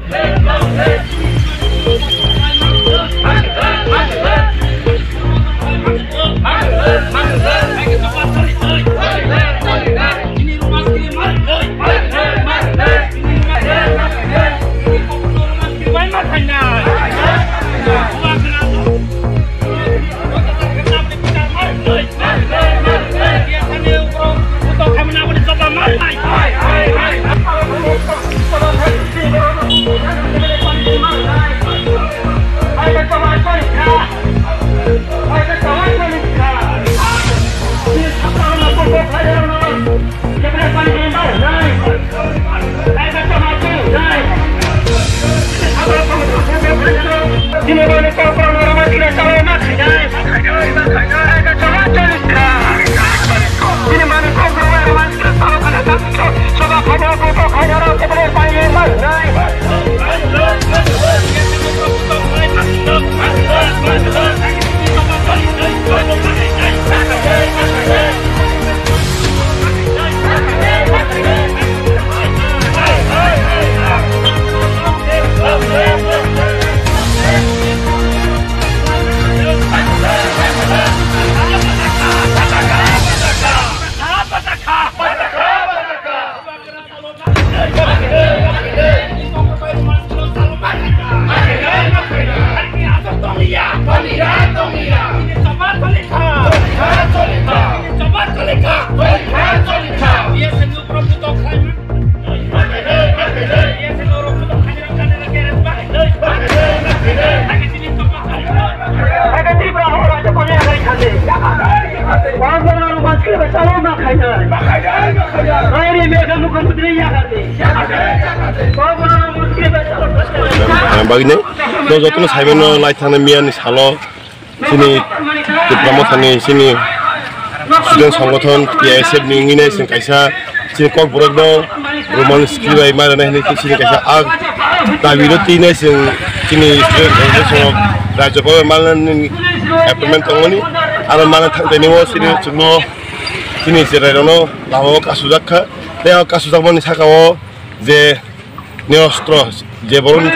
Hey, যতন চাইমেন light থানে মিয়ানি চাল চিনি ডিপ্লামো থানে চিনি ষ্টুডেণ্ট সংগঠন টি আই এছ এফ নিউনাই চিনি কাইছা চিনি কক বরদ ৰোমান স্কিল বা ইমান চিনি কাইছা আগ তাৰ বিৰতি নাই চিনি ষ্টুডেণ্ট সংগঠন ৰাজ্যপাল ইমান এপইণ্টমেণ্ট তঙনি आरो मानो थांदैनिबो सिनि जोंनो सिनि जिरायनो लामायाव कासुजाखा बे कासुजाकमानि साखाव जे निअस्त्र जे बर'नि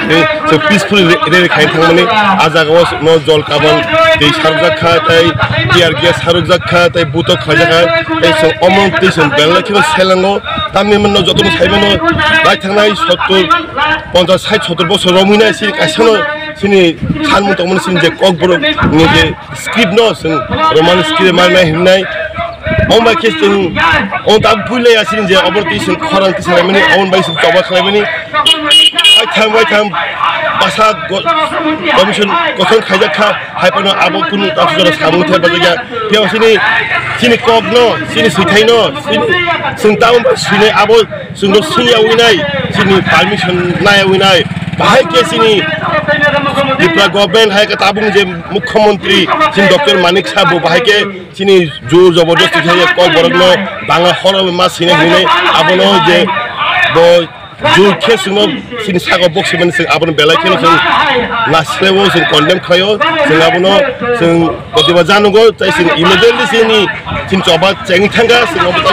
जों पिसफुल रेखायनो थांनानै आजागाव न जल काबन दै सारजाखा ताइ टियार गिया सारुजाखा ताइ बुट खाजाखा ताइ जों अमन दै जों बेलाखिनो सेलांगौ তামিমন যত সাইমন লাই থাকায় সত্তর পঞ্চাশ ষাট সত্তর বছর রমিনা এসে কাছে সুনি খানমু তমন সিন যে কক বড় নি যে স্ক্রিপ্ট ন সিন রোমান স্ক্রিপ্ট মার মে হিন নাই। ওম বাই কেস তিন ওম তা ভুলে আসিন যে অবর্তি সিন খরান কি সাই মানে ওম বাই সিন তবা খাই মানে। আই থাম ওয়াই থাম বাসা কমিশন কথন খাই যা খা হাই পানো আব কোন তাস জরা সামু থে বাজে গা। কেও সিনি সিনি কক ন সিনি সিথাই ন সিনি সিন তাম সিনি আব সুন্দর সিনি আউই নাই সিনি পারমিশন নাই আউই নাই। ভাই কেসিনি বিপ্লা গভর্নমেন্ট হাইকে তাবুং যে মুখ্যমন্ত্রী সিন ডক্টর মানিক সাহেব ভাইকে চিনি জো জবরদস্তি ঝাই এক কল বড় নয় বাংলা হর মাস সিনে হিনে আবন যে জুখে সুন সিন সাগ বক্সি মানে সিং আপন বেলা খেলো সিং নাসলে ও কন্ডেম খায়ো সিং আপন সিং প্রতিভা জানুগো তাই সিং ইমেজেন্সি সিনি সিন চবা চেং থাঙ্গা সিং অবতা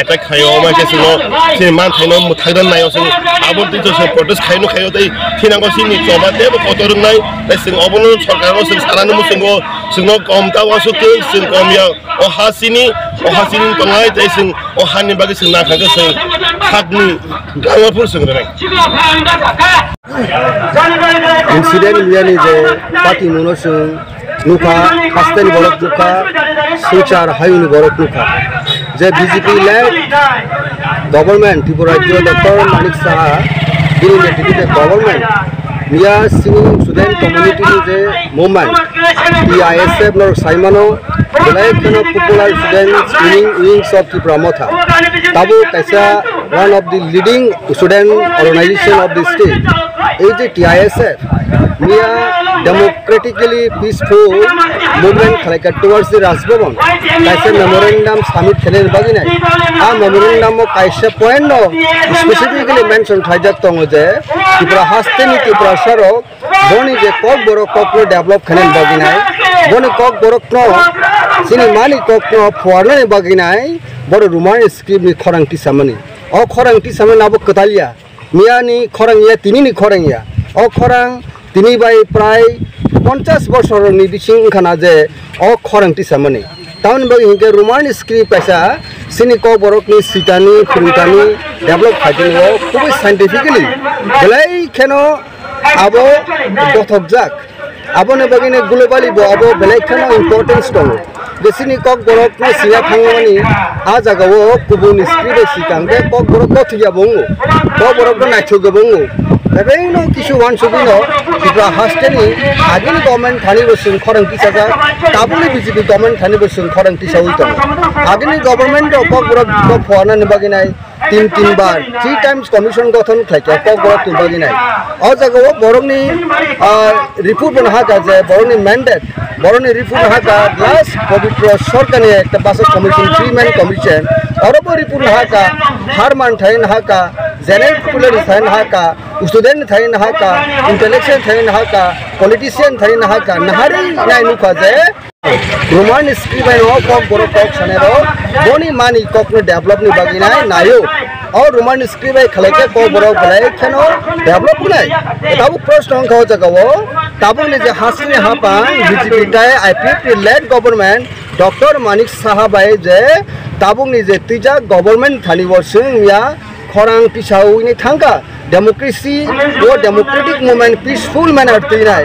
এটাক খাইও মাইকে সিন সিন মান খাইনো মুথাইদন নাইও সিন আবর দিতো সিন প্রটেস্ট খাইনো, খাইও, তাই থিনাঙ্গো সিনি চবা তেবো কত রংনাই তাই সিন অবনো সরকারও সিন সারানো মুসিঙ্গো সিংনো কম তাওয়া সুকে সিন কম ইয়া ও হাসিনি ও হাসিনি তঙ্গাই তাই সিন ও হানি বাগে সিন নাখাগে সিন সাতনি গাওয়াপুর সিং রে incident liani je pati monosung nuka hastani borok nuka suchar hayuni borok nuka যে বিজেপি লেড গভর্নমেন্ট ত্রিপুরা রাজ্য ডক্টর মানিক সাহা তিনি নেতৃত্বে গভর্নমেন্ট মিয়া সিং স্টুডেন্ট কমিউনিটি যে মুভমেন্ট টিআইএসএফ নর সাইমানো বেলাইখানো popular student screening wings of Tripura Motha. তাবু কাইসা one of the leading student organisation of the state এই যে টিআইএসএফ মিয়া ডেমোক্রেটিক্যালি পিসফুল মুভমেন্ট খালাইকা টুয়ার্ডস দি রাজভবন, কাইসে মেমোরেন্ডাম সামিট খেলেন বাগি নাই। আ মেমোরেন্ডাম কাইসে পয়েন্ট স্পেসিফিক্যালি মেনশন খাইজাক দङ যে, ত্রিপুরা হাস্তেনি ত্রিপুরা সড়ক, বনি যে কক বড় কক ডেভেলপ খেলেন বাগি নাই, বনি কক বড় ন sini mani kok no fuarna ni baginai boro ruman script ni khorang ti samani o khorang ti samani abo katalia মিয়া নি খরাং ইয়া তিনি নি খরাং ইয়া অ খরাং তিনি বাই প্রায় পঞ্চাশ বছর নি বিচিং খানা যে অ খরাং টি সামনি তাউন বাকি হিংকে রোমান স্ক্রিপ্ট পাইসা সিনি ক বরক নি সিটানি ফুরিটানি ডেভেলপ খাইতেন খুবই সাইন্টিফিক্যালি। বেলাই কেন আবো দথক যাক। bagine globally bo abo belai khano importance dong thuya bongo ko borok no nacho go bongo ebeng no kisu wan subi no tibra hasteni agini government thani bosung khorang ti saja tabuli bjp government thani bosung khorang ti sawi tong agini government o kok borok ko phona ni baginai তিন, তিনবার। Three Times commission গঠন থাকে cock বড় তুলবাগি নাই। অ জায়গাও বরংনি report হাকা যে বরংনি ম্যান্ডেট বরংনি রিপোর্ট হাকা লাস্ট পবিত্র সরকারি একটা বাসের কমিশন থ্রি ম্যান কমিশন অরব রিপোর্ট হাকা হারমান থাইন হাকা জেনারেল পপুলার থাইন হাকা স্টুডেন্ট থাইন হাকা ইন্টেলেকচুয়াল থাইন হাকা পলিটিশিয়ান থাইন হাকা নাহারি নাই নুকা যে। roman scribe no kok boro kok sanero boni mani kok no develop ni bagina nayo और रोमान स्क्रिप्ट है खले के को बरो बले खनो डेवलप नै ताबु प्रश्न अंक हो जगह ताबु ने जे हासिने हापा BJP tie IPF led government doctor Manik साहब आए जे ताबु नि जे तिजा गवर्नमेंट थानी वर्षिं या खरां पिसाउनि थांगा ડેમોક્રેસી જો ડેમોક્રેટિક મુવમેન્ટ પીસફુલ મેનર થઈ રહે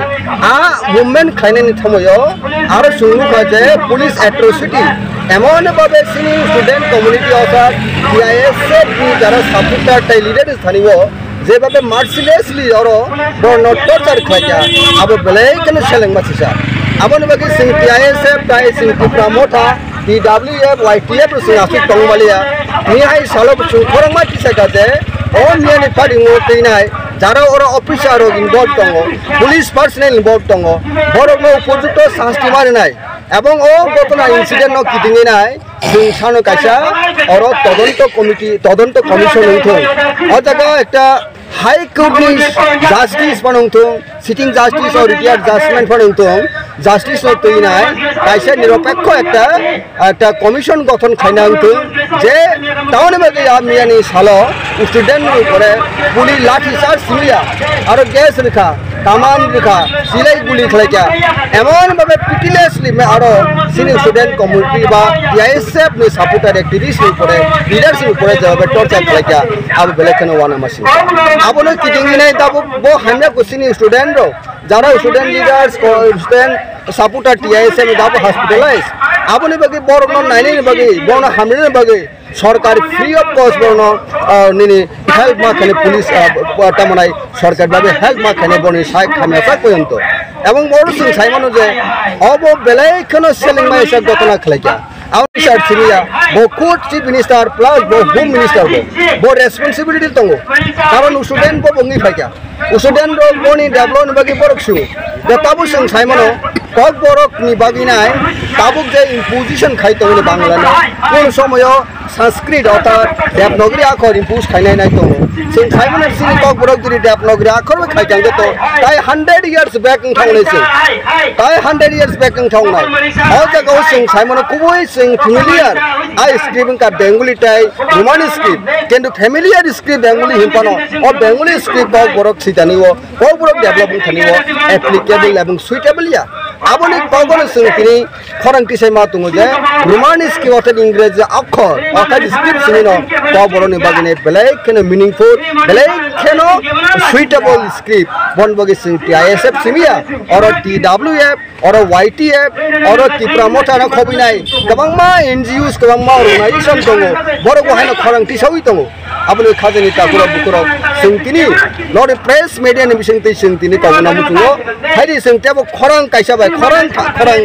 આ મુવમેન્ટ ખાઈને થમયો આર શરૂ છે પોલીસ એટ્રોસિટી એમોન বাবে સિની સ્ટુડન્ટ કમ્યુનિટી ઓફર ટીઆઈએસએફની যারা সাপোর্টারটাই লিডার স্থানীয়, যেভাবে মার্সিলেসলি অর বর্ণ টর্চার খাইয়া আবো বেলেকেন সেলেং মাছিসা আবন বাকি সিং টিআইএসএফ টাই সিং টুকরা মোটা টিডাব্লিউএফ ওয়াইটিএফ সিং আসুক টংবালিয়া নিহাই সালক সুখরমা কিসা কাজে অনলি ফালিমো তৈনাই যারা ওরা অফিসার ইনভলভ দङ পুলিশ পার্সনেল ইনভলভ দङ বরকনো উপযুক্ত শাস্তি মারে নাই এবং ও ঘটনা ইনসিডেন্ট কিদিঙে নাই जों সানো কাইসা অর তদন্ত কমিটি তদন্ত কমিশন উঠো অজাগা একটা হাই কোর্টনি justice বানং sitting justice or retired judgement বানং justice তৈ নাই কাইসা নিরপেক্ষ একটা একটা কমিশন গঠন খাইনা হংথों যে টাউনে বাকি আমিয়ানি সালো স্টুডেন্ট উপরে পুলি লাঠি চার্জ সিলিয়া আর গ্যাস রেখা কামান রেখা, সিলাই গুলি খেলাইকা। এমন ভাবে পিটিলেসলি আরও সিনিয়র স্টুডেন্ট কমিউনিটি বা ডিআইএসএফ নি সাপোর্টার অ্যাক্টিভিস্ট উপরে লিডারস উপরে যেভাবে টর্চার খেলাইকা আবু বেলেখানে ওয়ানা মাসি আবনো কিটিংনি নাই দাবো বো হামনা কুসিনি স্টুডেন্ট যারা student leaders student supporter TISF দাবো hospitalise আবনি বাকি বড় নাইনি বাকি বড় হামনি বাকি। সরকার ফ্রি অফ কস্ট বর্ণ নিনি। হেল্প মাখানে পুলিশ তামানাই সরকার ভাবে হেল্প মাখানে বনি সাই খামিয়াসা পর্যন্ত। এবং বড় সিং সাইমানো যে অব বেলায় সেলিং মাই এসব ঘটনা খেলাইকা স্যার সিনিয়া বো কোর্ট চিফ মিনিস্টার প্লাস বো হোম মিনিস্টার বো রেসপন্সিবিলিটি দङ কারণ বো বঙ্গি ফাইকা স্টুডেন্ট বনি ডেভেলপ বাকি বরক সু তাবু সাইমানো কক বরক নি বাগি নাই তাবুক যে ইম্পোজিশন খাইতে হলে বাংলা না। কোন সময় সংস্কৃত অর্থাৎ দেবনগরী আখর ইম্পোজ খাই নাই নাই তো। সেই খাই মানে সিনি কক বড় যদি দেবনগরী আখর খাই যাবে তো তাই হান্ড্রেড ইয়ার্স ব্যাক ইং ঠাউন হয়েছে তাই হান্ড্রেড ইয়ার্স ব্যাক ইং ঠাউন নাই। হয় জায়গা ও সিং খাই মানে খুবই সিং ফ্যামিলিয়ার আই স্ক্রিপ্ট কা বেঙ্গুলি টাই হিউম্যান স্ক্রিপ্ট কিন্তু ফ্যামিলিয়ার স্ক্রিপ্ট বেঙ্গুলি হিম্পান। ও বেঙ্গুলি স্ক্রিপ্ট কক বড় সিটানিব কক বড় ডেভেলপিং খানিব অ্যাপ্লিকেবল এবং সুইটেবল ইয়া। আবলিক পাগল সিনি খরং কিসাই মা তুঙ্গ যে রোমানিস কি অর্থাৎ ইংরেজ অক্ষর, অর্থাৎ স্ক্রিপ্ট সিনি ন বরনি বাগিনে বেলাই কেন মিনিংফুল বেলাই কেন সুইটেবল স্ক্রিপ্ট বন বগি সিং T I S F, সিমিয়া, or T W F, or Y T F, or Tripura খবি নাই। গোবাং মা এন জি ইউস গোবাং মা অর্গানাইজেশন দङ বড় গহাইনো খরং টি সবই দङ আবলিক খাজানি কাকুরা বুকুরক সেংকিনি। লড়ে প্রেস মিডিয়া মিডিয়ানি বিসেংতে সেংতিনি কাউনা মুচুঙ্গো হাইরি সেংতিয়াবো খরাং কাইসাবাই খরাং খরাং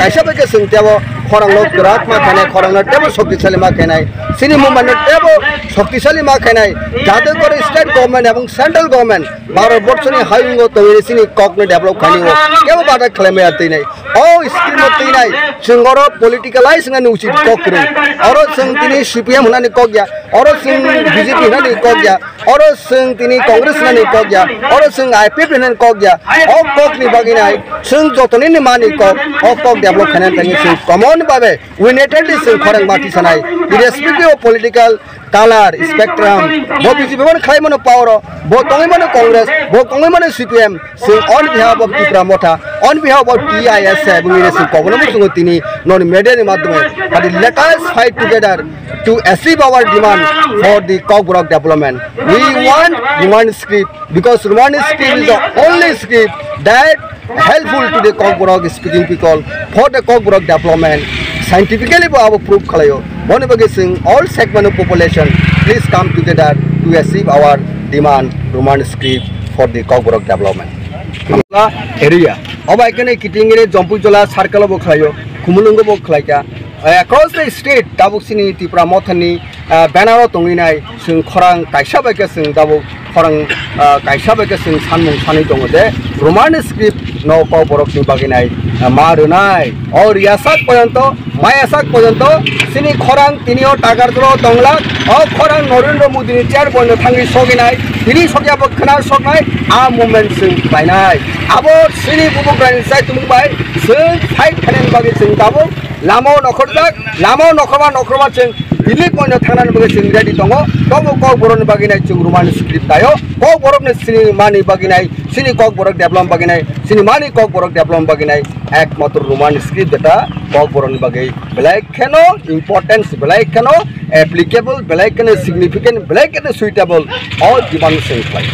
কাইসাবাইকে সেংতিয়াবো খরাং লোক রাত মা খানায় খরাং না টেবো শক্তিশালী মা খানায় সিনি মুভমেন্টের মানে টেবো শক্তিশালী মা খানায় যাতে করে স্টেট গভর্নমেন্ট এবং সেন্ট্রাল গভর্নমেন্ট বারো বর্ষনি হাইং ভারতবর্ষনি হাইঙ্গ তৈরিসিনি ককনে ডেভেলপ খানি ও কেউ বাধা খেলেমে আর নাই। ও স্কিম মতেই নাই। সিংহর পলিটিক্যালাইজ হনানি উচিত ককরে অর সিং তিনি সিপিএম হনানি কগিয়া অর সিং বিজেপি হনানি কগিয়া গিয়া অর ซึ่งที่คอรสนี่ก็ยาออสซึ่งไอพีนั่นก็ยาออกก็ที่บางอย่างซึ่งจตุนี่มานี่ก็ออกก็เดบล็อกคะแนนตั้งยี่สิบคอมมอนบ้าเบวินเนเธอร์ลิสซึ่งขอรังบัติสนาย irrespective of political colour spectrum ব বিজেপি মানে খাই মানে পাওয়ার ব তঙ্গে মানে কংগ্রেস ব তঙ্গে মানে CPM say on behalf Tripura Motha on behalf TIS এবং ইরে সে কবল তিনি নন মেডের মাধ্যমে আদি লেকাস fight together to achieve our demand for the Kokborok development we want Roman script because Roman script is the only script that helpful to the Kokborok speaking people for the Kokborok development scientifically আবার proof the all of population, please come together to achieve our demand Roman script for the Kokborok development. অবা এখানে কিটিংরে Jampujala circle বো খাইও খুমুলুঙ্গ বো খাইকা across the state sini tipra mothani banner tonginai sing khorang kaisa baike sing dabuk khorang kaisa baike sing sanmung sani tongo de roman script no ko borok ni baginai মা রুনাই ও রিয়াসাক পর্যন্ত সিনি খরাং, তিনিও টাকার দল দংলা, অ খরাং নরেন্দ্র মোদীনি চেয়ার পর্যন্ত থাঙ্গি সগিনাই তিনি সগিয়াবো বক্ষণা সগনাই আ movement Dili ponyo tanan bagi sendiri di tonggo, kau kau boron bagi naik cung rumah ni skrip tayo, kau borok ni sini mani bagi naik, sini kau borok develop bagi naik, sini mani kau borok develop bagi naik, ek motor rumah ni skrip data kau boron bagi black keno importance black keno applicable black keno significant black keno suitable all di mana sendiri.